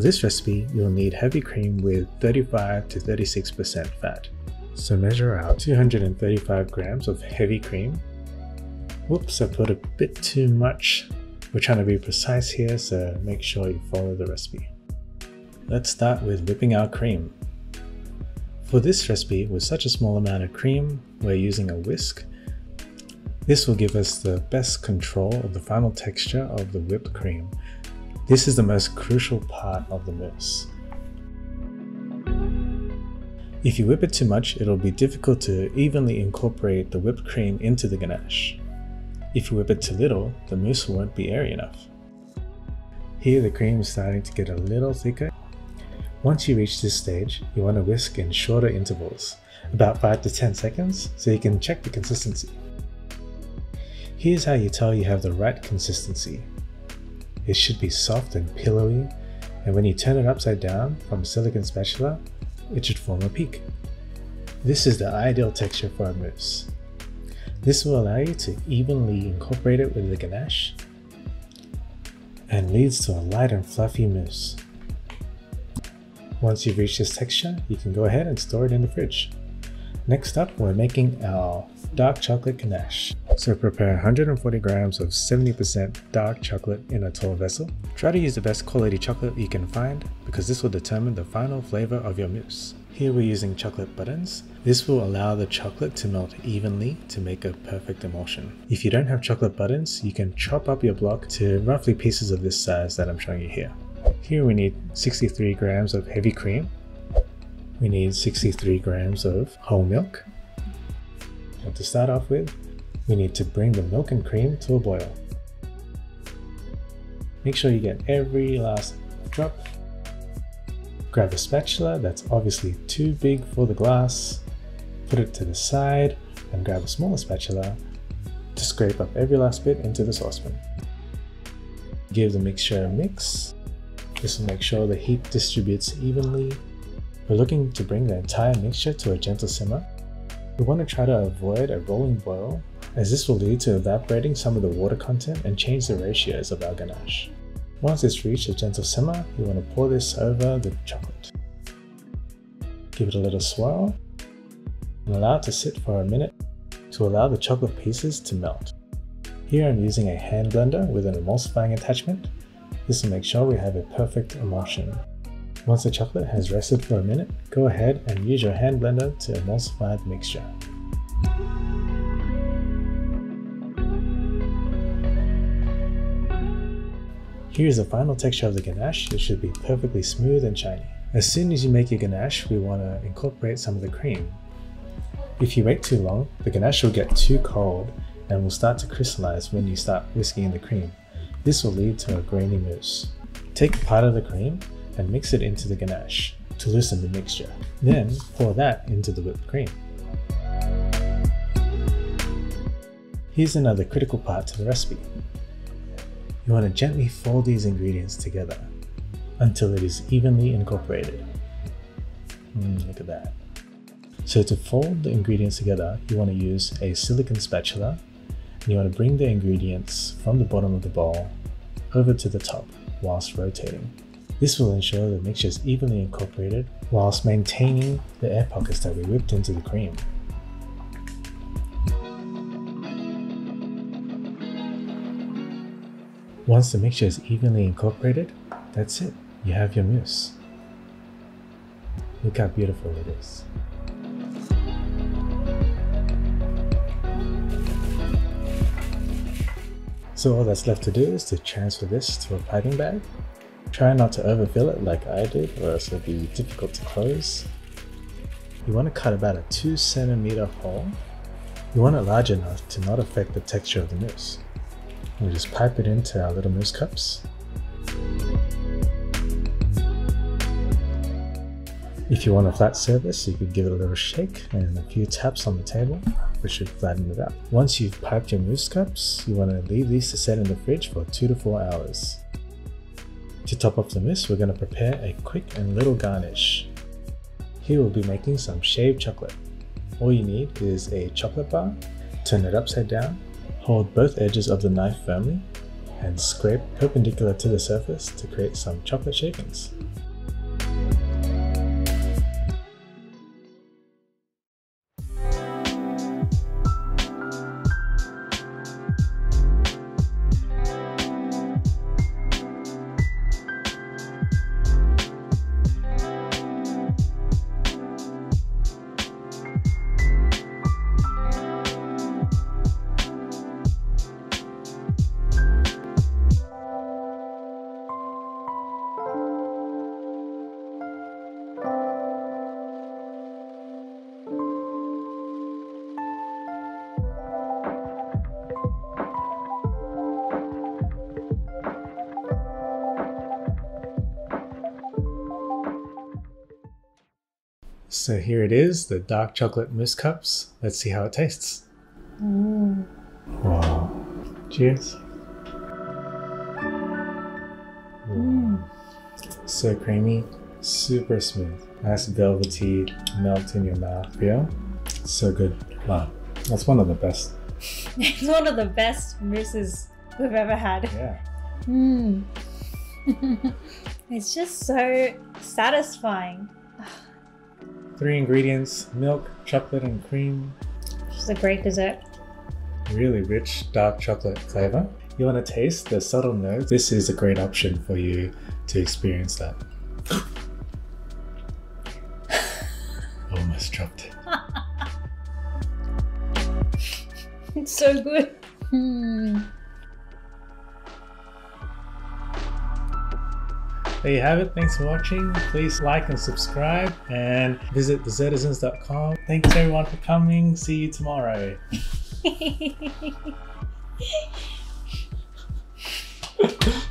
For this recipe, you'll need heavy cream with 35 to 36% fat. So measure out 235 grams of heavy cream. Whoops, I put a bit too much. We're trying to be precise here, so make sure you follow the recipe. Let's start with whipping our cream. For this recipe, with such a small amount of cream, we're using a whisk. This will give us the best control of the final texture of the whipped cream. This is the most crucial part of the mousse. If you whip it too much, it'll be difficult to evenly incorporate the whipped cream into the ganache. If you whip it too little, the mousse won't be airy enough. Here the cream is starting to get a little thicker. Once you reach this stage, you want to whisk in shorter intervals, about 5 to 10 seconds, so you can check the consistency. Here's how you tell you have the right consistency. It should be soft and pillowy, and when you turn it upside down from a silicone spatula, it should form a peak. This is the ideal texture for a mousse. This will allow you to evenly incorporate it with the ganache and leads to a light and fluffy mousse. Once you've reached this texture, you can go ahead and store it in the fridge. Next up, we're making our dark chocolate ganache. So prepare 140 grams of 70% dark chocolate in a tall vessel. Try to use the best quality chocolate you can find because this will determine the final flavor of your mousse. Here we're using chocolate buttons. This will allow the chocolate to melt evenly to make a perfect emulsion. If you don't have chocolate buttons, you can chop up your block to roughly pieces of this size that I'm showing you here. Here we need 63 grams of heavy cream. We need 63 grams of whole milk. And to start off with, we need to bring the milk and cream to a boil. Make sure you get every last drop. Grab a spatula that's obviously too big for the glass, put it to the side, and grab a smaller spatula to scrape up every last bit into the saucepan. Give the mixture a mix. This will make sure the heat distributes evenly. We're looking to bring the entire mixture to a gentle simmer. We want to try to avoid a rolling boil as this will lead to evaporating some of the water content and change the ratios of our ganache. Once it's reached a gentle simmer, you want to pour this over the chocolate. Give it a little swirl and allow it to sit for a minute to allow the chocolate pieces to melt. Here I'm using a hand blender with an emulsifying attachment. This will make sure we have a perfect emulsion. Once the chocolate has rested for a minute, go ahead and use your hand blender to emulsify the mixture. Here's the final texture of the ganache. It should be perfectly smooth and shiny. As soon as you make your ganache, we want to incorporate some of the cream. If you wait too long, the ganache will get too cold and will start to crystallize when you start whisking in the cream. This will lead to a grainy mousse. Take part of the cream and mix it into the ganache to loosen the mixture. Then pour that into the whipped cream. Here's another critical part to the recipe. You want to gently fold these ingredients together until it is evenly incorporated. Mm, look at that. So to fold the ingredients together, you want to use a silicone spatula and you want to bring the ingredients from the bottom of the bowl over to the top whilst rotating. This will ensure the mixture is evenly incorporated whilst maintaining the air pockets that we whipped into the cream. Once the mixture is evenly incorporated, that's it. You have your mousse. Look how beautiful it is. So all that's left to do is to transfer this to a piping bag. Try not to overfill it like I did or else it'll be difficult to close. You want to cut about a 2 centimeter hole. You want it large enough to not affect the texture of the mousse. We just pipe it into our little mousse cups. If you want a flat surface, you could give it a little shake and a few taps on the table, which should flatten it out. Once you've piped your mousse cups, you want to leave these to set in the fridge for 2 to 4 hours. To top off the mousse, we're going to prepare a quick and little garnish. Here we'll be making some shaved chocolate. All you need is a chocolate bar, turn it upside down, Hold both edges of the knife firmly and scrape perpendicular to the surface to create some chocolate shavings. So here it is, the dark chocolate mousse cups. Let's see how it tastes. Mm. Wow. Cheers. Mm. So creamy, super smooth. Nice velvety melt in your mouth feel. So good. Wow. That's one of the best. It's one of the best mousses we've ever had. Yeah. Mm. it's just so satisfying. Three ingredients milk, chocolate, and cream. It's a great dessert. Really rich dark chocolate flavor. You want to taste the subtle notes? This is a great option for you to experience that. Almost dropped it. It's so good. Hmm. There you have it. Thanks for watching. Please like and subscribe and visit dessertisans.com. Thanks everyone for coming. See you tomorrow.